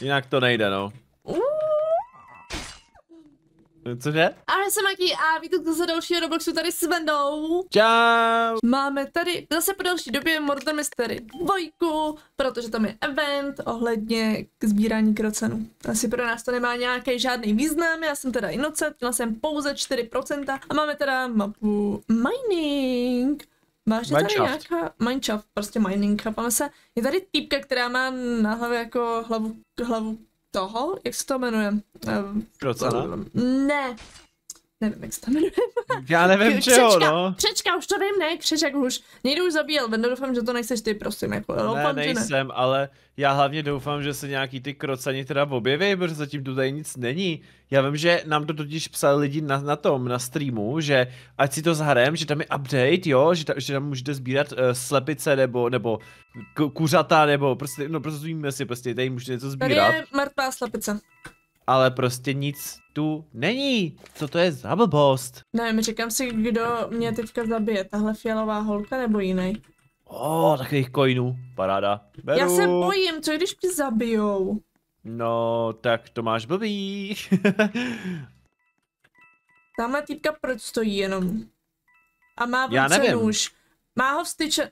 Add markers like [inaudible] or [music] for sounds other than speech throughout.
Jinak to nejde, no. Cože? Ahoj, jsem Maki a vítejte se dalšího Robloxu tady s Vendou. Čau. Máme tady zase po další době Murder Mystery 2, protože tam je event ohledně k sbírání krocenů. Asi pro nás to nemá nějaký žádný význam, já jsem teda Innocent, měla jsem pouze 4% a máme teda mapu Mining. Máš tady nějaká Mineshaft, prostě mining, chápeme se. Je tady týpka, která má na hlavě jako hlavu, hlavu toho, jak se to jmenuje? Um, Krocana? ne. Nevím, jak se to jmenuje. [laughs] Já nevím čeho, no. Křečka, už to vím, ne, křeček už. Někdo už zabíjel, Vendo, doufám, že to nejseš ty, prosím, jako, Ne, doufám, že ne. nejsem, ale já hlavně doufám, že se nějaký ty krocani teda objeví, protože zatím tu tady nic není. Já vím, že nám to totiž psali lidi na, na tom, na streamu, že ať si to zahrajem, že tam je update, jo, že, ta, že tam můžete sbírat uh, slepice nebo, nebo ku- kuřata, nebo prostě, no prostě si, prostě tady můžete něco Tady sbírat, je mrtvá slepice. Ale prostě nic tu není. Co to je za blbost? Nevím, říkám si, kdo mě teďka zabije, tahle fialová holka nebo jiný. O, oh, takových coinů, paráda. Beru. Já se bojím, co když mě zabijou? No, tak to máš blbý. [laughs] Tamhle týpka proč stojí jenom? A má v ruce nůž. Má ho vstyčen.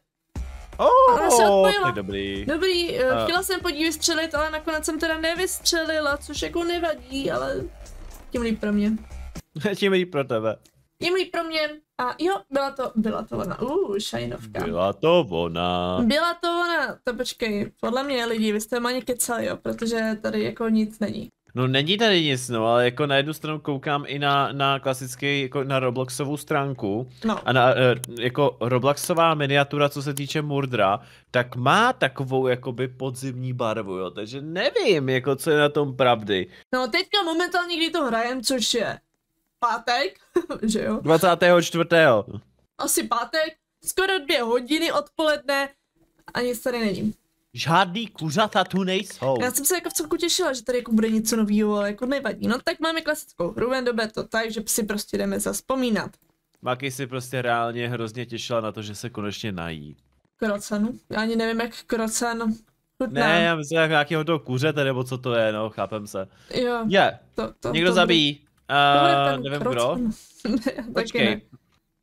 Ona se Oh, odpojila. dobrý. Dobrý, uh, chtěla jsem pod ní vystřelit, ale nakonec jsem teda nevystřelila, což jako nevadí, ale tím líp pro mě. [laughs] Tím líp pro tebe. Tím líp pro mě. A jo, byla to, byla to ona. Uh, šajnovka. Byla to ona. Byla to ona, to počkej, podle mě lidi, vy jste ani kecali, jo, protože tady jako nic není. No není tady nic, no, ale jako na jednu stranu koukám i na, na klasický, jako na Robloxovou stránku No, a na, eh, jako Robloxová miniatura, co se týče Murdra, tak má takovou jakoby podzimní barvu, jo, takže nevím, jako co je na tom pravdy. no teďka momentálně, kdy to hrajem, což je pátek, [laughs] že jo, 24. asi pátek, skoro dvě hodiny odpoledne a nic tady není. Žádný kuřata tu nejsou. Já jsem se jako v celku těšila, že tady jako bude něco nového, ale jako nevadí. No tak máme klasickou hru, ven dobe to tak, že si prostě jdeme zaspomínat. Maki si prostě reálně hrozně těšila na to, že se konečně nají. Krocanu. Já ani nevím, jak krocan chutná. Ne, já myslím, jak nějakého toho kuřete, nebo co to je, no, chápem se. Jo, Je, to, to, někdo to zabíjí. Bude, Uh, nevím krocan. kdo. [laughs] ne. Počkej.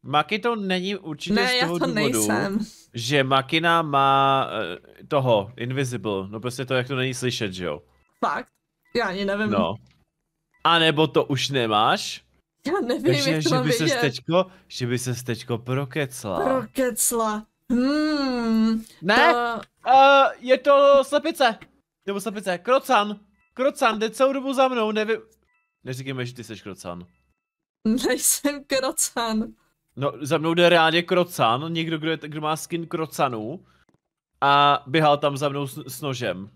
Maki to není určitě Ne, z já toho to důvodu, nejsem. že Makina má uh, toho, invisible, no prostě to, jak to není slyšet, že jo? Fakt? Já ani nevím. No. A nebo to už nemáš, Já nevím, takže jak to že by se teďko, že by se teďko prokecla. Prokecla. Hmm. Ne, To... uh, je to slepice. Nebo slepice, krocan. Krocan, jde celou dobu za mnou, nevím. Neříkejme, že ty jsi krocan. Nejsem krocan. No, za mnou jde reálně krocan, někdo, kdo, je, kdo má skin krocanu. A běhal tam za mnou s, s nožem.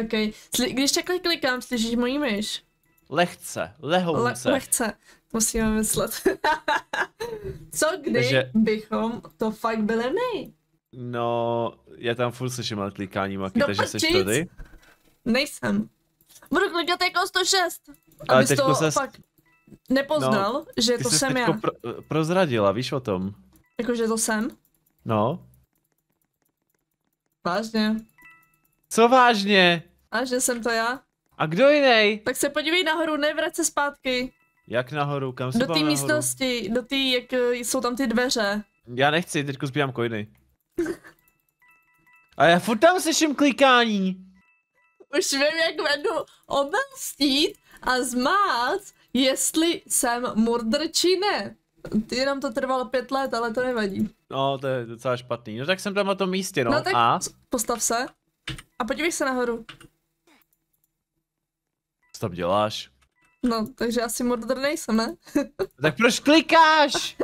Ok. Sli- když takhle klikám, slyšíš mojí myš? Lehce, Le- lehounce. lehce. Musíme myslet. [laughs] Co kdy Takže- bychom to fakt byli my? No, já tam furt slyším ale klikání maky, No takže jsi tady. Nejsem. Budu klikat jako 106. Ale teďko to fakt nepoznal, no, že to jsem já. pro, prozradila, víš o tom? Jakože to jsem? No. Vážně. Co vážně? Vážně jsem to já? A kdo jiný? Tak se podívej nahoru, nevrať se zpátky. Jak nahoru, kam se Do té místnosti, do té, jak eh, jsou tam ty dveře. Já nechci, teďko sbírám coiny. A já furt tam slyším klikání. Už vím, jak vedu obelstít a zmát, jestli jsem murder či ne. Jenom to trvalo pět let, ale to nevadí. No, to je docela špatný. No tak jsem tam na tom místě, no. No tak A? postav se a podívej se nahoru. Co tam děláš? No, takže asi murder nejsem, ne? [laughs] Tak proč klikáš?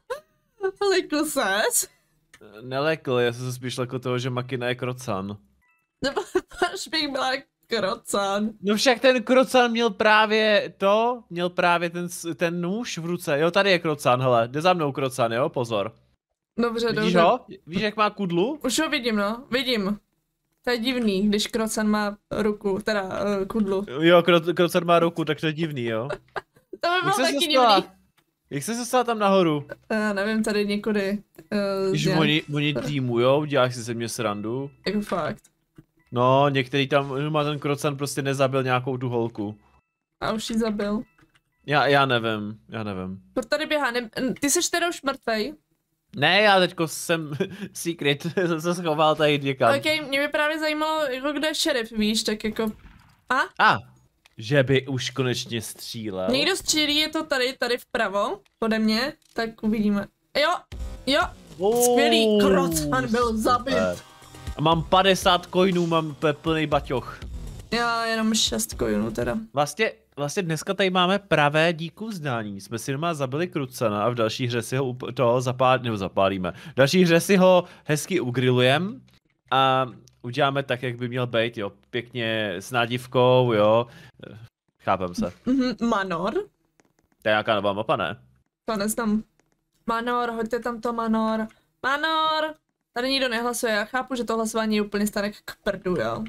[laughs] Lekl ses? Nelekl, já jsem se spíš lekl toho, že Makina je krocan. Nebo [laughs] proč bych byla krocan? No však ten krocan měl právě to, měl právě ten, ten nůž v ruce. Jo, tady je krocan, hele, jde za mnou krocan, jo, pozor. Dobře, Vidíš dobře. ho? Víš, jak má kudlu? Už ho vidím, no, vidím. To je divný, když krocan má ruku, teda uh, kudlu. Jo, kro, krocan má ruku, tak to je divný, jo. To by bylo taky divný. Jak jsi se dostala tam nahoru? Uh, nevím, tady někudy. Uh, Když oni, oni týmujou, děláš si ze mě srandu. Jako fakt. No, některý tam, má ten krocan prostě nezabil nějakou tu holku. A už ji zabil. Já, já nevím, já nevím. Kdo tady běhá? Ne, ty jsi teda už mrtvej. Ne, já teďko jsem [laughs] secret, [laughs] jsem se schoval tady někam. Ok, mě by právě zajímalo, jako kde je šerif, víš, tak jako... A? A, že by už konečně střílel. Někdo střílí, je to tady, tady vpravo, pode mě, tak uvidíme. Jo, jo, skvělý, krocan byl zabit. A mám 50 coinů, mám plný baťoch. Já jenom 6 coinů teda. Vlastně, vlastně dneska tady máme pravé díku zdání. Jsme si doma zabili Krucana a v další hře si ho to zapálíme, nebo zapálíme. V další hře si ho hezky ugrilujeme a uděláme tak, jak by měl být, jo. Pěkně s nádivkou, jo. Chápem se. Mm-hmm, Manor? To je nějaká nová mapa, ne? To neznám. Manor, hoďte tam to Manor. Manor! Tady nikdo nehlasuje, já chápu, že to hlasování je úplně staré k prdu, jo.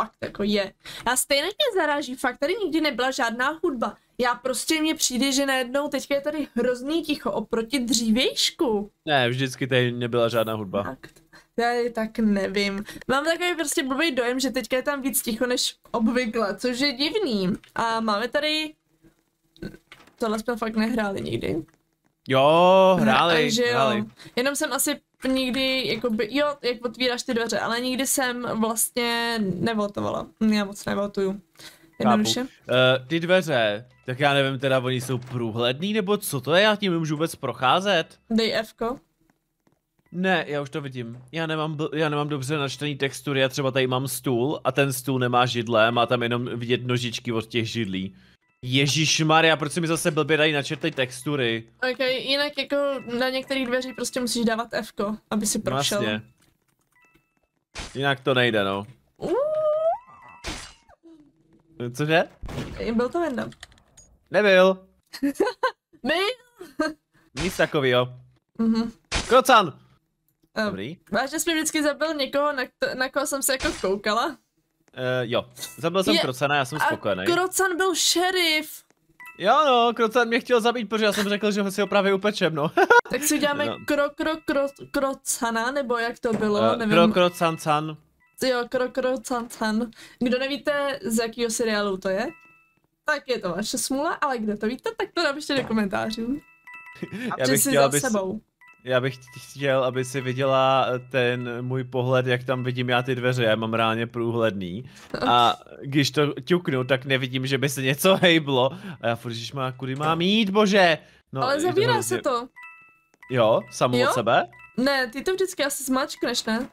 Fakt jako je. A stejně mě zaráží, fakt tady nikdy nebyla žádná hudba. Já prostě mně přijde, že najednou teďka je tady hrozný ticho oproti dřívějšku. Ne, vždycky tady nebyla žádná hudba. Fakt. Já tak nevím. Mám takový prostě blbý dojem, že teďka je tam víc ticho než obvykle, což je divný. A máme tady... Tohle jsme fakt nehráli nikdy. Jo, hráli, že hráli. Jo. Jenom jsem asi nikdy, jakoby, jo, jak otvíráš ty dveře, ale nikdy jsem vlastně nevotovala. Já moc nevotuju. Jednoduše. Uh, ty dveře, tak já nevím, teda oni jsou průhledný, nebo co to je, já tím můžu vůbec procházet? Dej Fko. Ne, já už to vidím. Já nemám, já nemám dobře načtený textury, já třeba tady mám stůl a ten stůl nemá židle, má tam jenom vidět nožičky od těch židlí. Ježíš Maria, proč se mi zase blbě dají načrtej textury? Ok, jinak jako na některých dveří prostě musíš dávat F, aby si prošel. Vlastně. Jinak to nejde, no. Cože? Byl to Venda. Nebyl. [laughs] Byl? Nic takovýho. Mhm. Krocan! Dobrý. Váš, že jsi vždycky zabil někoho, na, na koho jsem se jako koukala? Uh, jo, zabil jsem je, Krocana, já jsem a spokojený. Krocan byl šerif. Jo no, Krocan mě chtěl zabít, protože já jsem řekl, že ho si ho právě upečem, no. [laughs] tak si uděláme no. kro, kro, kro, krocana, nebo jak to bylo, uh, nevím. Kro, krocan, can. Jo, kro, krocan, can. Kdo nevíte, z jakého seriálu to je? Tak je to vaše smůla, ale kdo to víte, tak to napište do komentářů. A já bych chtěl, za sebou. Já bych chtěl, aby si viděla ten můj pohled, jak tam vidím já ty dveře, já mám reálně průhledný. A když to ťuknu, tak nevidím, že by se něco [laughs] hejblo. A já furt, má, kudy mám jít, bože? No, Ale zavírá se to. Jo, samo jo? od sebe? Ne, ty to vždycky asi zmačkneš, ne?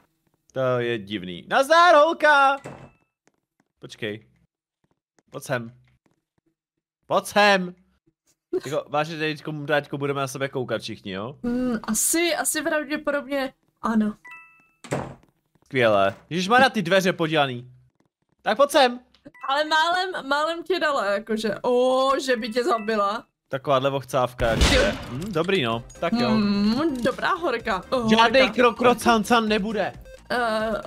To je divný. Nazdar, holka! Počkej. Pojď sem. Pojď sem! Jako, vážně teďko, teďko budeme na sebe koukat všichni, jo? Mm, asi, asi pravděpodobně ano. Skvělé. Ježíš má na ty dveře podělaný. Tak pojď sem. Ale málem, málem tě dala, jakože, o, že by tě zabila. Takováhle vochcávka, jakože. Mm, dobrý no, tak jo. Mm, dobrá horka. Oh, Žádnej krokrocancan nebude.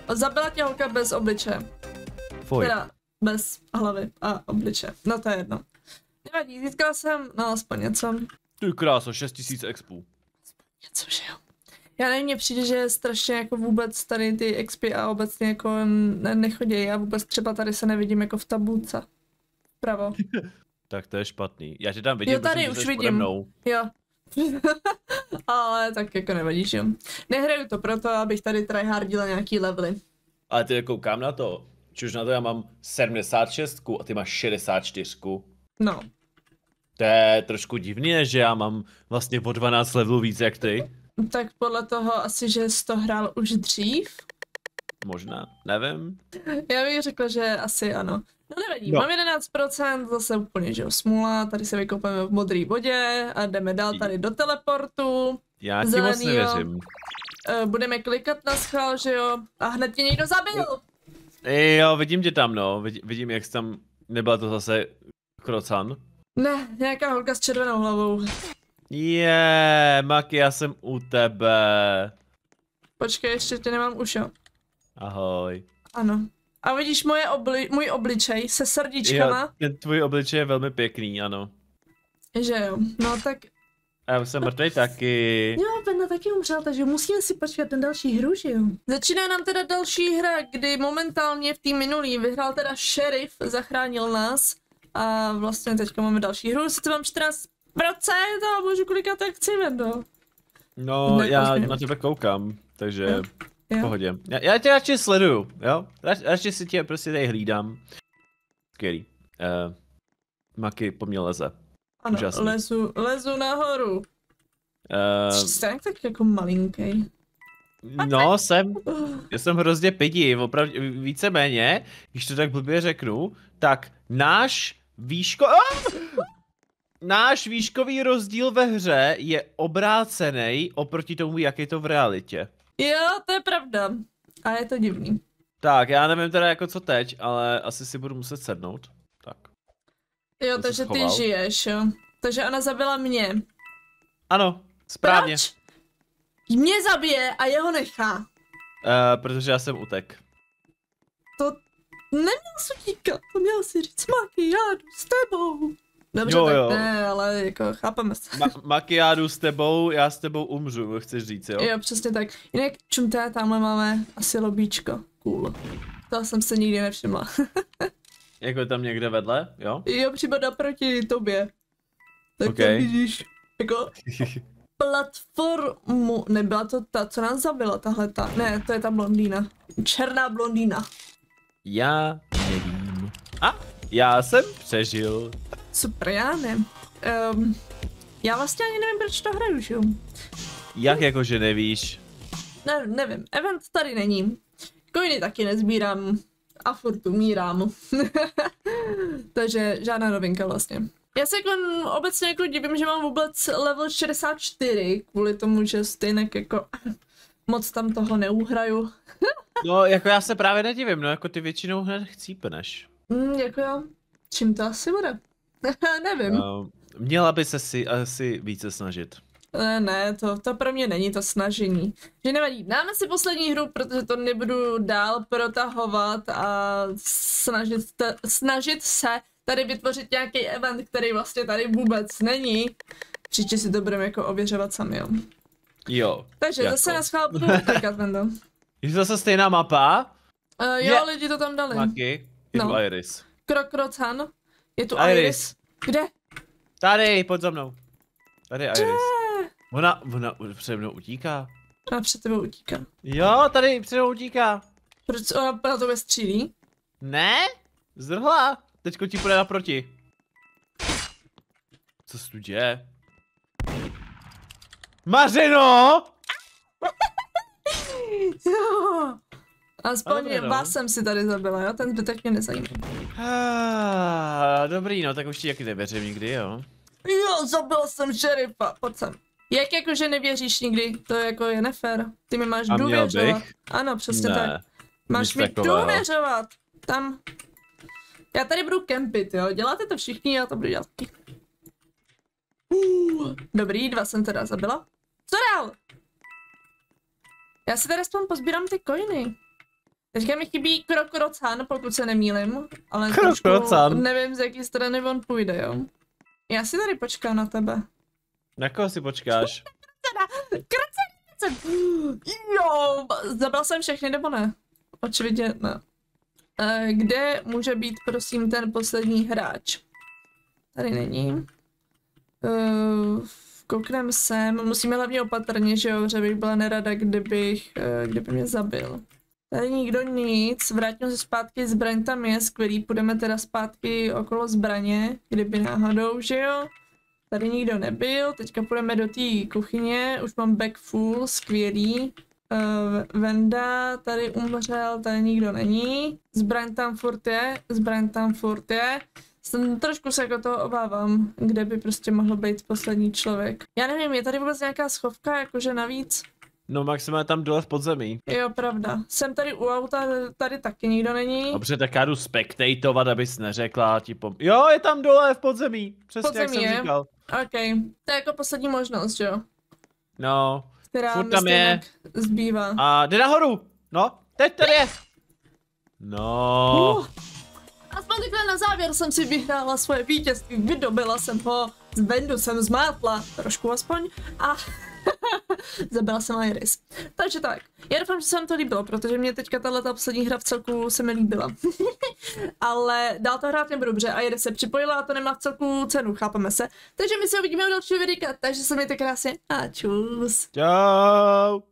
Uh, zabila tě holka bez obliče. Fuj. Teda bez hlavy a obliče. No to je jedno. Nevadí, získal jsem, no aspoň něco. Ty kráso, 6000 expů. Něco, že jo. Já nevím, mně přijde, že strašně jako vůbec tady ty expy a obecně jako ne nechodí. Já vůbec třeba tady se nevidím jako v tabulce. Pravo. [laughs] tak to je špatný. Já tě tam vidím, jo, tady už vidím. Mnou. Jo. [laughs] Ale tak jako nevadíš, jo. Nehraju to proto, abych tady tryhardila nějaký levely. Ale ty koukám na to. Čuž na to já mám 76 a ty máš 64. No. To je trošku divný, že já mám vlastně o 12 levelů víc jak ty. Tak podle toho asi, že jsi to hrál už dřív? Možná, nevím. Já bych řekla, že asi ano. No nevadí, no. mám 11%, zase úplně, že jo, smůla, tady se vykoupeme v modré vodě a jdeme dál tady do teleportu. Já ti moc nevěřím. Eh, budeme klikat na schvál, že jo, a hned tě někdo zabil. Jo, vidím tě tam, no, vidím, jak jsi tam, nebyla to zase Krocan? Ne, nějaká holka s červenou hlavou. Je, yeah, Maki, já jsem u tebe. Počkej, ještě tě nemám už, jo. Ahoj. Ano. A vidíš moje obli můj obličej se srdíčkama? Jo, ten tvůj obličej je velmi pěkný, ano. Že jo, no tak A já už jsem mrtvý taky. Jo, Benda taky umřel, takže musíme si počkat na další hru, že jo? Začíná nám teda další hra, kdy momentálně v té minulý vyhrál teda šerif, zachránil nás. A vlastně teďka máme další hru, sice mám 14% a můžu kolikat jak chci, Bendo. No, Ne, já na tebe koukám, takže Jo. v pohodě. Já, já tě radši sleduju, jo? Rač, radši si tě prostě tady hlídám. Skvělý. Uh, Maky po mně leze. Ano, Úžasný. lezu, lezu nahoru. Uh, Jste tak jako malinký. no, jsem, já jsem hrozně pidi, opravdu víceméně, když to tak blbě řeknu, tak náš výško... Ah! Náš výškový rozdíl ve hře je obrácený oproti tomu, jak je to v realitě. Jo, to je pravda. A je to divný. Tak, já nevím teda jako co teď, ale asi si budu muset sednout. Tak. Jo, takže ty žiješ, jo. Takže ona zabila mě. Ano, správně. Proč? Mě zabije a jeho nechá. Uh, protože já jsem utek. To neměl jsi utíkat, to měl si říct Maki, já jdu s tebou. Dobře, Jo, tak jo. ne, ale jako chápeme se. Ma- Maki, já jdu s tebou, já s tebou umřu, chceš říct, jo? Jo, přesně tak. Jinak čumté, tamhle máme asi lobíčko. Cool. To jsem se nikdy nevšimla. [laughs] Jako je tam někde vedle, jo? jo, přímo naproti tobě. Tak Ok. to vidíš, jako [laughs] platformu, nebyla to ta, co nás zabila, tahle ta, ne, to je ta blondýna. Černá blondýna. Já nevím. A, já jsem přežil. Super, já ne. Um, já vlastně ani nevím, proč to hraju, že jo? Jak jako, že nevíš? Ne, nevím, event tady není. Coiny taky nezbírám a furt umírám. [laughs] Takže žádná novinka vlastně. Já se jako obecně jako divím, že mám vůbec level 64, kvůli tomu, že stejně jako moc tam toho neuhraju. [laughs] No, jako já se právě nedivím, no, jako ty většinou hned chcípneš. Mm, jako jo, čím to asi bude? [laughs] Nevím. Uh, měla by se si asi více snažit. Ne, ne, to, to pro mě není to snažení. Že nevadí, dáme si poslední hru, protože to nebudu dál protahovat a snažit, t- snažit se tady vytvořit nějaký event, který vlastně tady vůbec není. Příště si to budeme jako ověřovat sami, jo. Jo. Takže Jako. zase na schvál budu utíkat, Vendo. Je to zase stejná mapa? Uh, jo, Je. lidi to tam dali. Maki, je No. tu Iris. Krokrocan. Je tu Iris. Iris. Kde? Tady, pojď za mnou. Tady je Iris. Ona, ona u- přede mnou utíká. Ona před tebou utíká. Jo, tady přede mnou utíká. Proč ona na tobě střílí? Ne? Zdrhla. Teďko ti půjde naproti. Co se tu děje? Mařeno! [laughs] Jo. Aspoň dobré, no. vás jsem si tady zabila, jo? Ten zbytek mě nezajímá. Ah, dobrý, no tak už ti taky nevěřím nikdy, jo. Jo, zabila jsem šerifa, pojď sem. Jak jako, že nevěříš nikdy? To je jako je nefér. Ty mi máš A důvěřovat. Ano, přesně ne. tak. Máš mi důvěřovat. Tam. Já tady budu kempit, jo? Děláte to všichni, já to budu dělat. Uh, dobrý, dva jsem teda zabila. Co dál? Já si tady aspoň pozbírám ty coiny. Teďka mi chybí krokrocan, pokud se nemýlim, ale trošku Krokrocan. nevím, z jaký strany on půjde, jo. Já si tady počkám na tebe. Na koho si počkáš? Krocen! Jo, zabral jsem všechny, nebo ne? Očividně ne. Eh, Kde může být, prosím, ten poslední hráč? Tady není. Uh, kouknem sem, musíme hlavně opatrně, že jo, že bych byla nerada, kdybych, eh, kdyby mě zabil. Tady nikdo nic, vrátím se zpátky, zbraň tam je, skvělý, půjdeme teda zpátky okolo zbraně, kdyby náhodou, že jo. Tady nikdo nebyl, teďka půjdeme do té kuchyně, už mám back full, skvělý. Uh, Venda tady umřel, tady nikdo není. Zbraň tam furt je, zbraň tam furt je. Jsem trošku se jako toho obávám, kde by prostě mohl být poslední člověk. Já nevím, je tady vůbec nějaká schovka, jakože navíc? No maximálně tam dole v podzemí. Jo, pravda. Jsem tady u auta, tady taky nikdo není. Dobře, tak já jdu spectatovat, abys neřekla ti pom... Jo, je tam dole v podzemí. Přesně Podzemí jak jsem je? říkal. OK, to je jako poslední možnost, jo? No. Která Furt tam je. zbývá. A jde nahoru. No, teď tady je. No. Uh, aspoň takhle na závěr jsem si vyhrála svoje vítězství, vydobila jsem ho. Vendu jsem zmátla, trošku aspoň, a [laughs] zabila jsem Iris. Takže tak, já doufám, že se vám to líbilo, protože mě teďka tahle poslední hra v celku se mi líbila. [laughs] Ale dál to hrát nebudu dobře a jede se připojila a to nemá v celku cenu, chápeme se. Takže my se uvidíme u dalšího videa, takže se mějte krásně a čus. Čau.